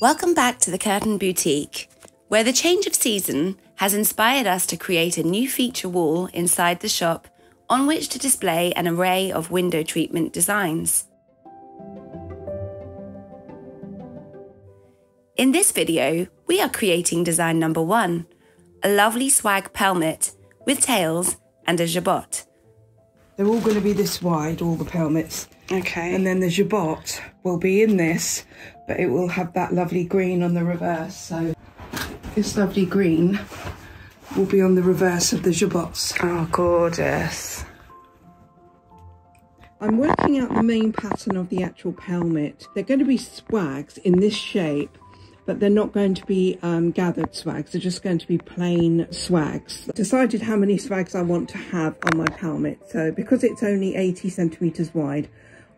Welcome back to the Curtain Boutique, where the change of season has inspired us to create a new feature wall inside the shop on which to display an array of window treatment designs. In this video, we are creating design number one, a lovely swag pelmet with tails and a jabot. They're all going to be this wide, all the pelmets. Okay. And then the jabot will be in this, but it will have that lovely green on the reverse. So this lovely green will be on the reverse of the jabots. Oh, gorgeous. I'm working out the main pattern of the actual pelmet. They're going to be swags in this shape but they're not going to be um, gathered swags. They're just going to be plain swags. Decided how many swags I want to have on my pelmet. So because it's only 80 centimetres wide,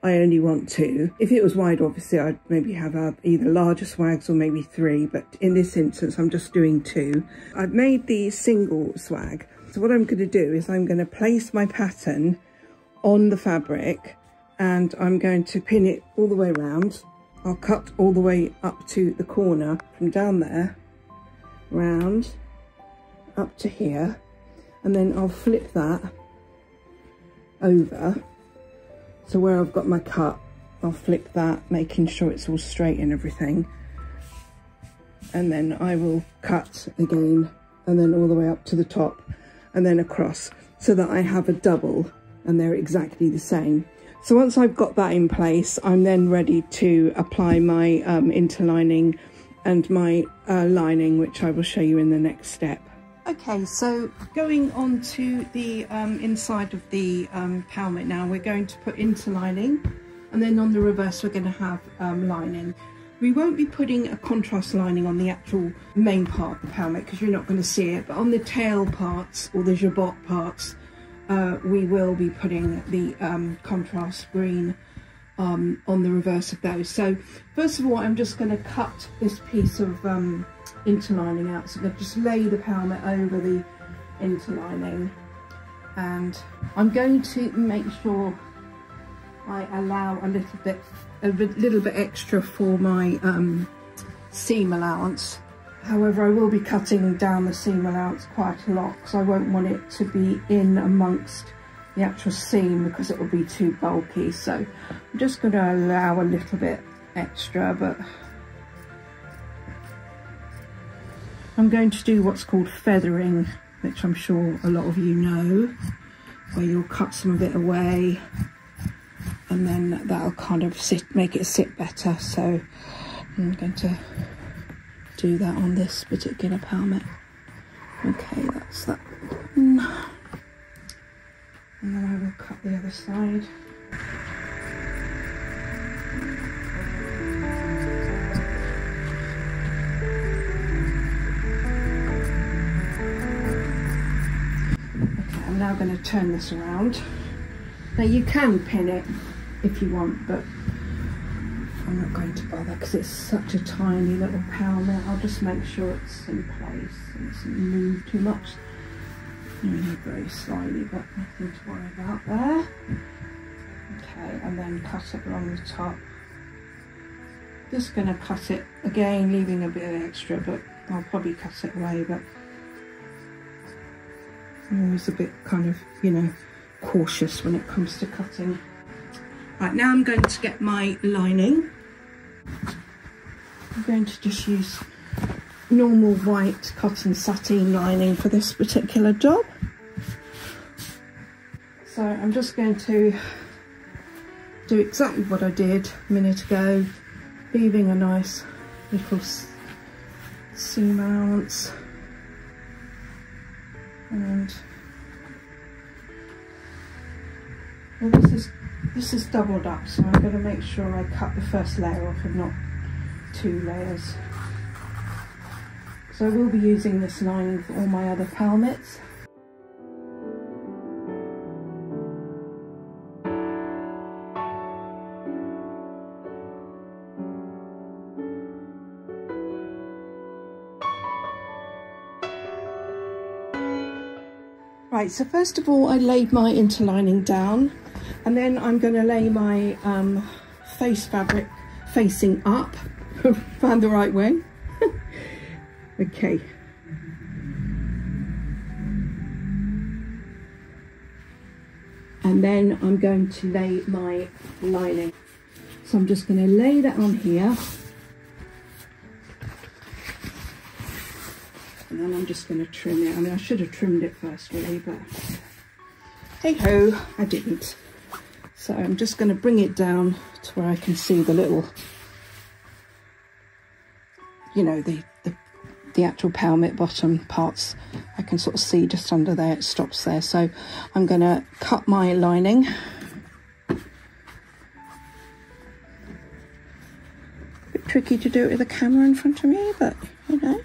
I only want two. If it was wide, obviously, I'd maybe have uh, either larger swags or maybe three. But in this instance, I'm just doing two. I've made the single swag. So what I'm going to do is I'm going to place my pattern on the fabric and I'm going to pin it all the way around I'll cut all the way up to the corner from down there, round, up to here, and then I'll flip that over. So where I've got my cut, I'll flip that, making sure it's all straight and everything. And then I will cut again, and then all the way up to the top, and then across, so that I have a double, and they're exactly the same. So once I've got that in place, I'm then ready to apply my um, interlining and my uh, lining, which I will show you in the next step. Okay, so going on to the um, inside of the um, pelmet now, we're going to put interlining and then on the reverse we're going to have um, lining. We won't be putting a contrast lining on the actual main part of the pelmet because you're not going to see it, but on the tail parts or the jabot parts, uh, we will be putting the um, contrast green um, on the reverse of those. So first of all, I'm just going to cut this piece of um, interlining out. So I'm going to just lay the pelmet over the interlining and I'm going to make sure I allow a little bit a little bit extra for my um, seam allowance However, I will be cutting down the seam allowance quite a lot because I won't want it to be in amongst the actual seam because it will be too bulky. So I'm just going to allow a little bit extra, but I'm going to do what's called feathering, which I'm sure a lot of you know, where you'll cut some of it away and then that'll kind of sit, make it sit better. So I'm going to do that on this particular pelmet. Okay, that's that. And then I will cut the other side. Okay, I'm now going to turn this around. Now you can pin it if you want, but I'm not going to bother because it's such a tiny little pelmet. I'll just make sure it's in place and it doesn't move too much. Very slightly, but nothing to worry about there. Okay, and then cut it along the top. Just going to cut it again, leaving a bit of extra, but I'll probably cut it away, but I'm always a bit kind of, you know, cautious when it comes to cutting. Right, now I'm going to get my lining. I'm going to just use normal white cotton sateen lining for this particular job. So I'm just going to do exactly what I did a minute ago, leaving a nice little seam allowance and well this is this is doubled up, so I'm going to make sure I cut the first layer off and not two layers. So I will be using this lining for all my other pelmets. Right, so first of all I laid my interlining down and then I'm going to lay my um, face fabric facing up Found the right way. okay. And then I'm going to lay my lining. So I'm just going to lay that on here. And then I'm just going to trim it. I mean, I should have trimmed it first really, but hey ho, I didn't. So I'm just going to bring it down to where I can see the little, you know, the, the, the actual pelmet bottom parts. I can sort of see just under there, it stops there. So I'm going to cut my lining. Tricky to do it with a camera in front of me, but you know,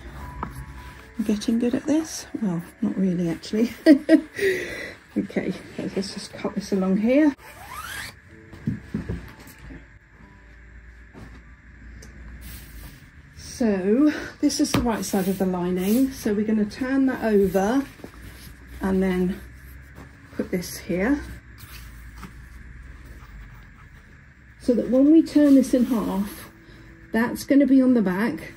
getting good at this. Well, not really actually. okay, let's just cut this along here. So this is the right side of the lining. So we're going to turn that over and then put this here. So that when we turn this in half, that's going to be on the back.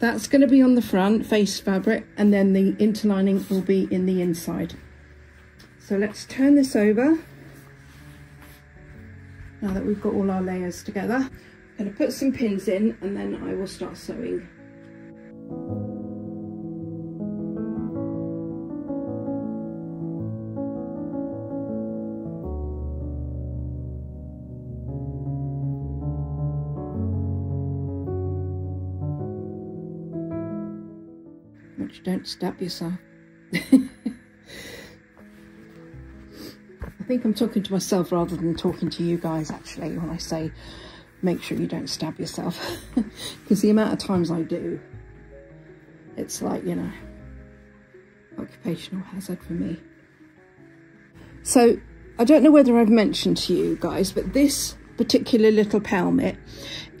That's going to be on the front face fabric and then the interlining will be in the inside. So let's turn this over now that we've got all our layers together. I'm going to put some pins in and then I will start sewing. Don't stab yourself. I think I'm talking to myself rather than talking to you guys actually when I say make sure you don't stab yourself because the amount of times I do it's like you know occupational hazard for me so I don't know whether I've mentioned to you guys but this particular little pelmet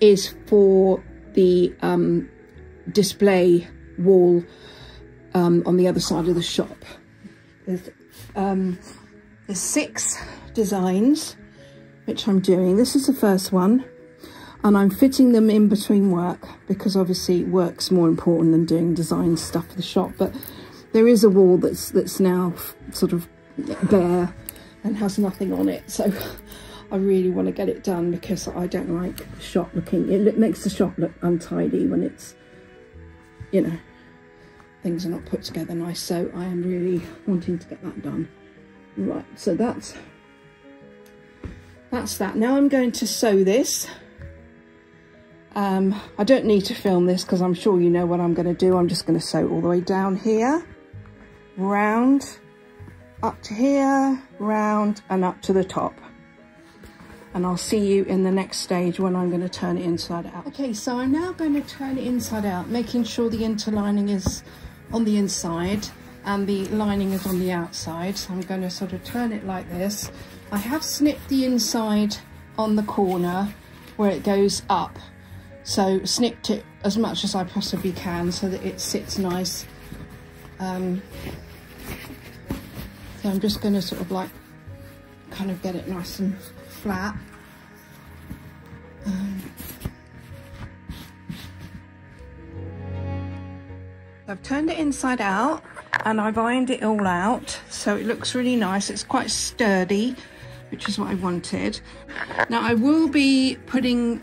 is for the um, display wall um, on the other side of the shop. There's, um, there's six designs which I'm doing. This is the first one and I'm fitting them in between work because obviously work's more important than doing design stuff for the shop but there is a wall that's that's now sort of bare and has nothing on it so I really want to get it done because I don't like the shop looking it makes the shop look untidy when it's you know things are not put together nice so I am really wanting to get that done right so that's that's that now I'm going to sew this um, I don't need to film this because I'm sure you know what I'm going to do. I'm just going to sew all the way down here, round, up to here, round and up to the top. And I'll see you in the next stage when I'm going to turn it inside out. Okay, so I'm now going to turn it inside out, making sure the interlining is on the inside and the lining is on the outside. So I'm going to sort of turn it like this. I have snipped the inside on the corner where it goes up so snipped it as much as I possibly can so that it sits nice. Um, so I'm just going to sort of like kind of get it nice and flat. Um, I've turned it inside out and I've ironed it all out so it looks really nice. It's quite sturdy, which is what I wanted. Now I will be putting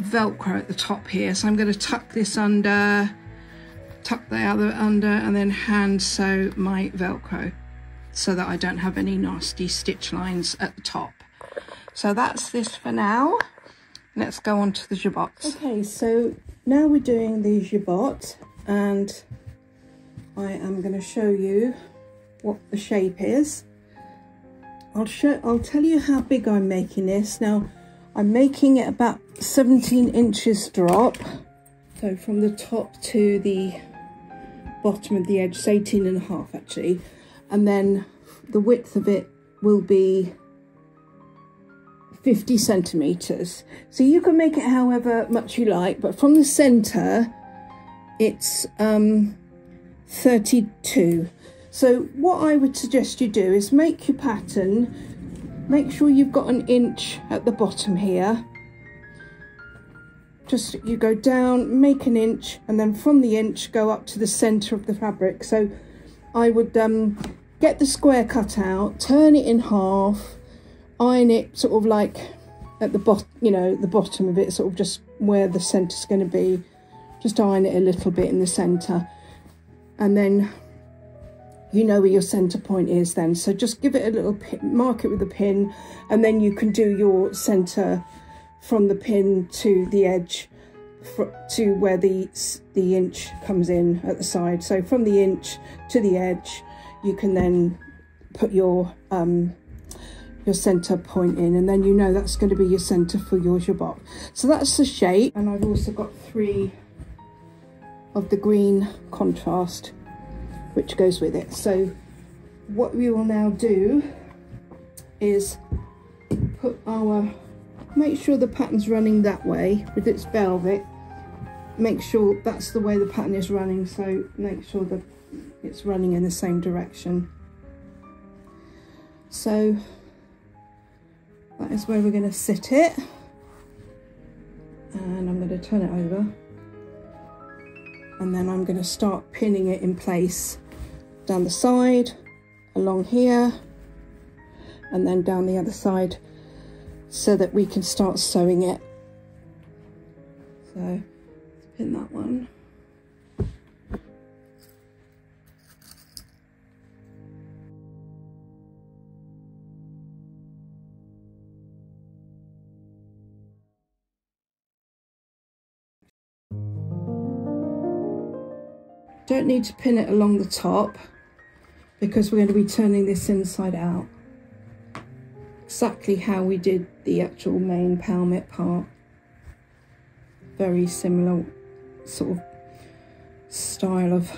velcro at the top here so I'm going to tuck this under tuck the other under and then hand sew my velcro so that I don't have any nasty stitch lines at the top so that's this for now let's go on to the jabots okay so now we're doing the jabot and I am going to show you what the shape is I'll show I'll tell you how big I'm making this now I'm making it about 17 inches drop. So from the top to the bottom of the edge, it's 18 and a half actually. And then the width of it will be 50 centimeters. So you can make it however much you like, but from the center, it's um, 32. So what I would suggest you do is make your pattern Make sure you've got an inch at the bottom here just you go down, make an inch, and then from the inch go up to the center of the fabric. So I would um, get the square cut out, turn it in half, iron it sort of like at the bottom, you know, the bottom of it, sort of just where the center's going to be. Just iron it a little bit in the center. And then you know where your center point is then. So just give it a little pin, mark it with a pin, and then you can do your center from the pin to the edge to where the the inch comes in at the side. So from the inch to the edge, you can then put your um, your center point in and then you know that's going to be your center for your jabot. So that's the shape and I've also got three of the green contrast which goes with it. So what we will now do is put our, make sure the pattern's running that way with its velvet. Make sure that's the way the pattern is running. So make sure that it's running in the same direction. So that is where we're going to sit it. And I'm going to turn it over. And then I'm going to start pinning it in place down the side, along here, and then down the other side so that we can start sewing it. So pin that one. Don't need to pin it along the top because we're going to be turning this inside out. Exactly how we did the actual main pelmet part. Very similar sort of style of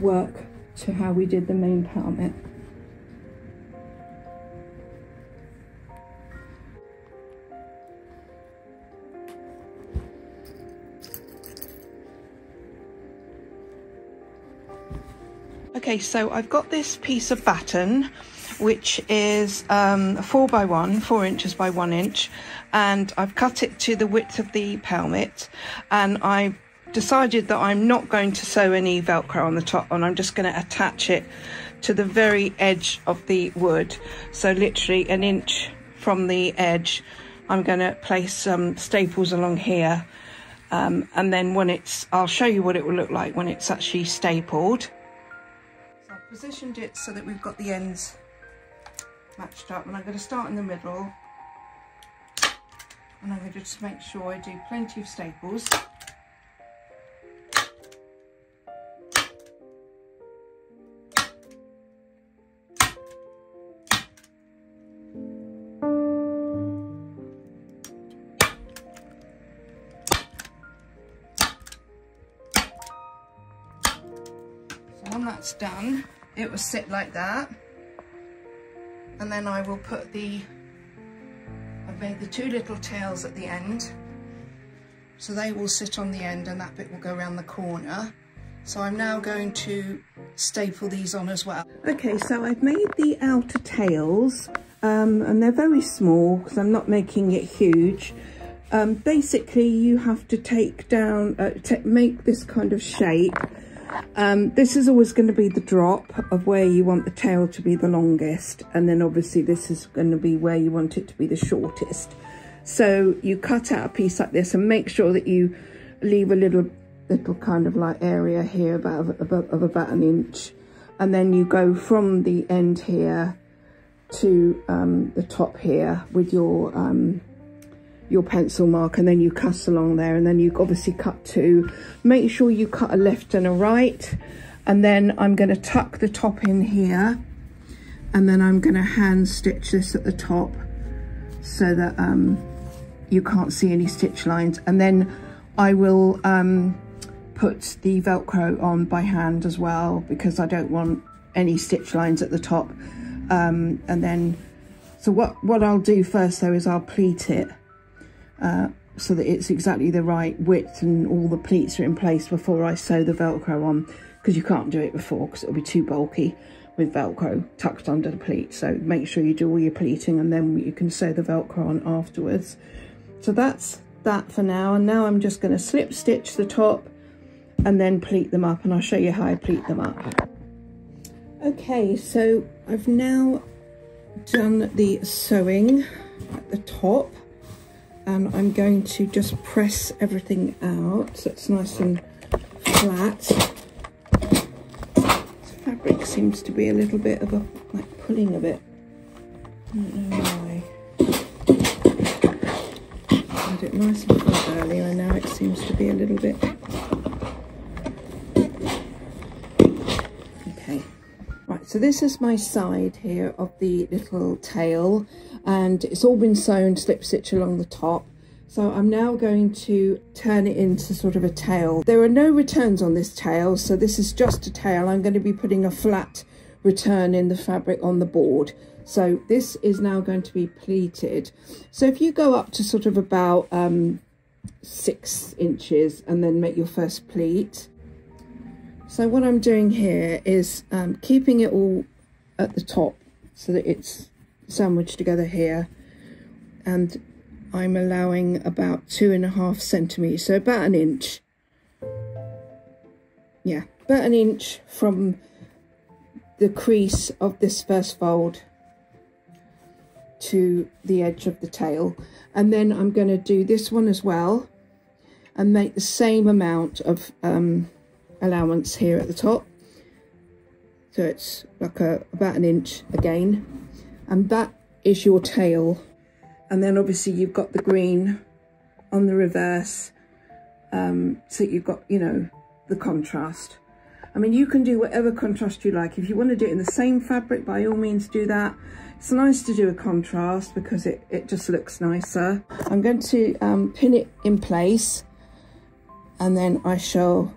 work to how we did the main pelmet. Okay, so I've got this piece of batten, which is um, four by one, four inches by one inch, and I've cut it to the width of the pelmet, and I decided that I'm not going to sew any Velcro on the top, and I'm just going to attach it to the very edge of the wood. So literally an inch from the edge, I'm going to place some staples along here. Um, and then when it's, I'll show you what it will look like when it's actually stapled positioned it so that we've got the ends matched up. And I'm going to start in the middle. And I'm going to just make sure I do plenty of staples. So when that's done, it will sit like that. And then I will put the I've made the two little tails at the end. So they will sit on the end and that bit will go around the corner. So I'm now going to staple these on as well. Okay so I've made the outer tails um, and they're very small because I'm not making it huge. Um, basically you have to take down uh, make this kind of shape um, this is always going to be the drop of where you want the tail to be the longest. And then obviously this is going to be where you want it to be the shortest. So you cut out a piece like this and make sure that you leave a little little kind of like area here about of, about an inch. And then you go from the end here to um, the top here with your um, your pencil mark and then you cut along there and then you obviously cut two. Make sure you cut a left and a right and then I'm going to tuck the top in here and then I'm going to hand stitch this at the top so that um, you can't see any stitch lines and then I will um, put the velcro on by hand as well because I don't want any stitch lines at the top um, and then so what what I'll do first though is I'll pleat it uh, so that it's exactly the right width and all the pleats are in place before I sew the Velcro on because you can't do it before because it'll be too bulky with Velcro tucked under the pleat. So make sure you do all your pleating and then you can sew the Velcro on afterwards. So that's that for now and now I'm just going to slip stitch the top and then pleat them up and I'll show you how I pleat them up. Okay, so I've now done the sewing at the top and I'm going to just press everything out so it's nice and flat. The fabric seems to be a little bit of a, like pulling a bit. I don't know why. I had it nice and flat earlier and now it seems to be a little bit So this is my side here of the little tail and it's all been sewn slip stitch along the top. So I'm now going to turn it into sort of a tail. There are no returns on this tail, so this is just a tail. I'm going to be putting a flat return in the fabric on the board. So this is now going to be pleated. So if you go up to sort of about um, six inches and then make your first pleat, so what I'm doing here is um, keeping it all at the top so that it's sandwiched together here. And I'm allowing about two and a half centimetres, so about an inch. Yeah, about an inch from the crease of this first fold to the edge of the tail. And then I'm going to do this one as well and make the same amount of um, allowance here at the top. So it's like a about an inch again. And that is your tail. And then obviously you've got the green on the reverse um, so you've got you know the contrast. I mean you can do whatever contrast you like. If you want to do it in the same fabric by all means do that. It's nice to do a contrast because it, it just looks nicer. I'm going to um, pin it in place. And then I shall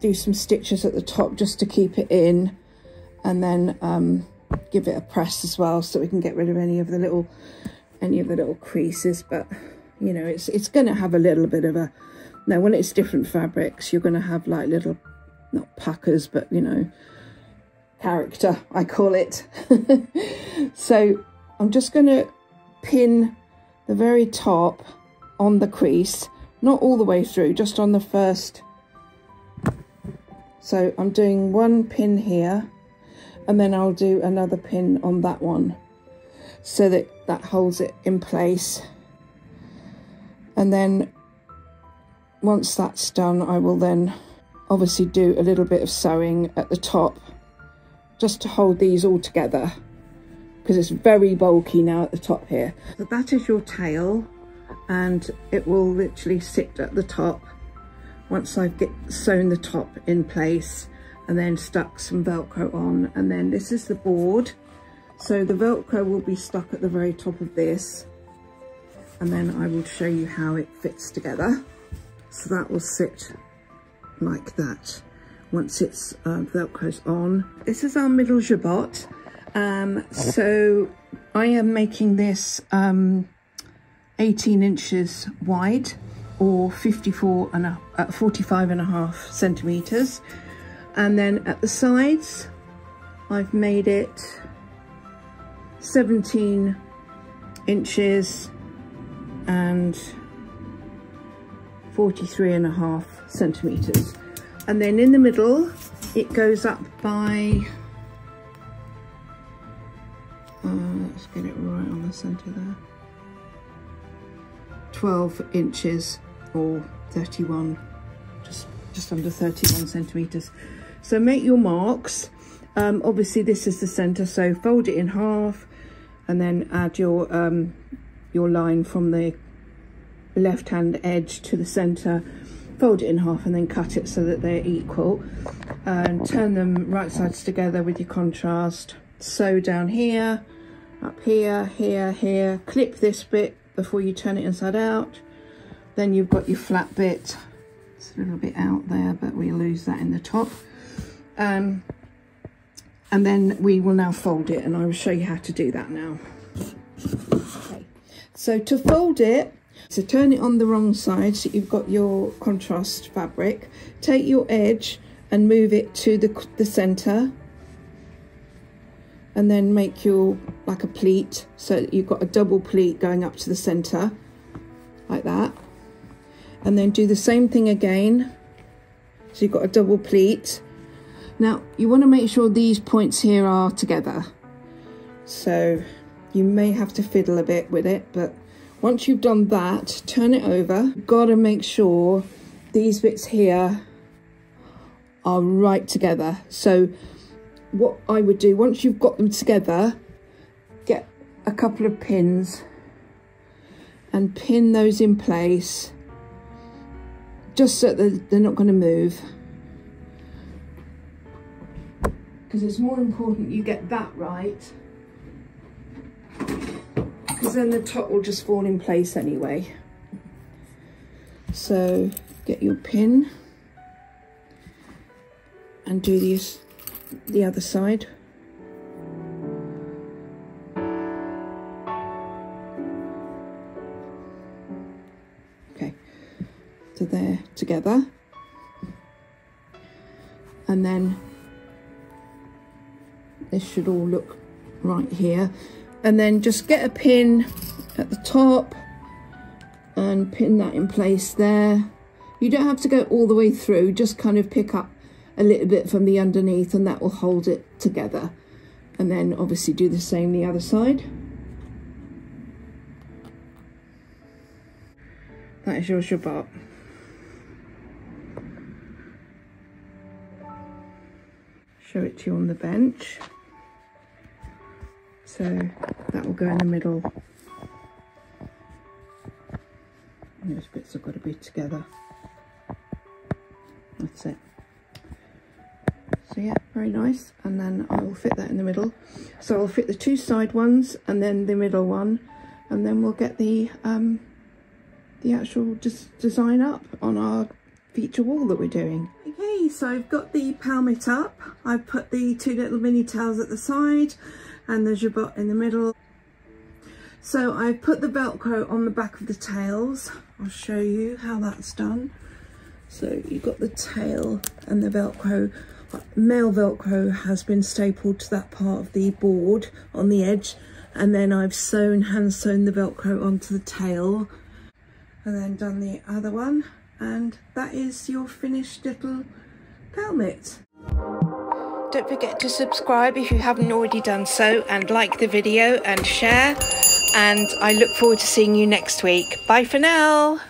do some stitches at the top just to keep it in and then um, give it a press as well so we can get rid of any of the little any of the little creases. But you know it's it's going to have a little bit of a now when it's different fabrics you're going to have like little not puckers but you know character I call it. So I'm just going to pin the very top on the crease not all the way through just on the first so I'm doing one pin here and then I'll do another pin on that one so that that holds it in place. And then once that's done, I will then obviously do a little bit of sewing at the top just to hold these all together because it's very bulky now at the top here. So that is your tail and it will literally sit at the top once I've get sewn the top in place and then stuck some Velcro on. And then this is the board. So the Velcro will be stuck at the very top of this. And then I will show you how it fits together. So that will sit like that once it's uh, Velcro's on. This is our middle jabot. Um, so I am making this um, 18 inches wide or 54 and a, uh, 45 and a half centimeters. And then at the sides I've made it 17 inches and 43 and a half centimeters. And then in the middle it goes up by uh, let's get it right on the center there. 12 inches or 31, just, just under 31 centimetres. So make your marks. Um, obviously this is the centre, so fold it in half and then add your, um, your line from the left hand edge to the centre fold it in half and then cut it so that they're equal. And turn them right sides together with your contrast. Sew down here up here here here. Clip this bit before you turn it inside out then you've got your flat bit. It's a little bit out there, but we'll lose that in the top. Um, and then we will now fold it and I will show you how to do that now. Okay. So to fold it, so turn it on the wrong side so you've got your contrast fabric. Take your edge and move it to the, the center and then make your like a pleat. So you've got a double pleat going up to the center like that. And then do the same thing again. So you've got a double pleat. Now you want to make sure these points here are together. So you may have to fiddle a bit with it, but once you've done that, turn it over. Got to make sure these bits here are right together. So what I would do, once you've got them together, get a couple of pins and pin those in place just so that they're not going to move. Because it's more important you get that right because then the top will just fall in place anyway. So get your pin and do this the other side. Together. And then this should all look right here. And then just get a pin at the top and pin that in place there. You don't have to go all the way through just kind of pick up a little bit from the underneath and that will hold it together. And then obviously do the same the other side. That is your jabot show it to you on the bench so that will go in the middle. And those bits have got to be together. That's it. So yeah, very nice. And then I will fit that in the middle. So I'll fit the two side ones and then the middle one. And then we'll get the um, the actual just design up on our feature wall that we're doing. Okay, so I've got the pelmet up. I've put the two little mini tails at the side and the jabot in the middle. So I put the Velcro on the back of the tails. I'll show you how that's done. So you've got the tail and the Velcro. Male Velcro has been stapled to that part of the board on the edge. And then I've sewn, hand sewn the Velcro onto the tail. And then done the other one. And that is your finished little pelmet. Don't forget to subscribe if you haven't already done so and like the video and share. And I look forward to seeing you next week. Bye for now.